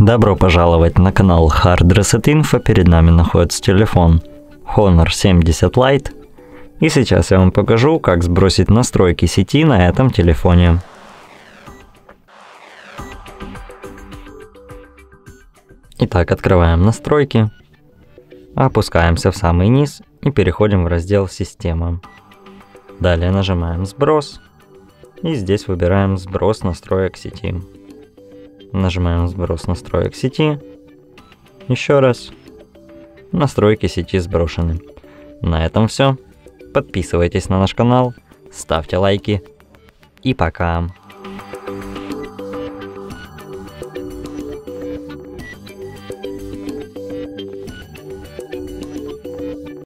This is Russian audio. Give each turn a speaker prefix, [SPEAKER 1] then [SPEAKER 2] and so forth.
[SPEAKER 1] Добро пожаловать на канал Hard Reset Info. Перед нами находится телефон Honor 70 Lite. И сейчас я вам покажу, как сбросить настройки сети на этом телефоне. Итак, открываем настройки, опускаемся в самый низ и переходим в раздел «Система». Далее нажимаем «Сброс» и здесь выбираем «Сброс настроек сети». Нажимаем «Сброс настроек сети». Еще раз. Настройки сети сброшены. На этом все. Подписывайтесь на наш канал, ставьте лайки и пока.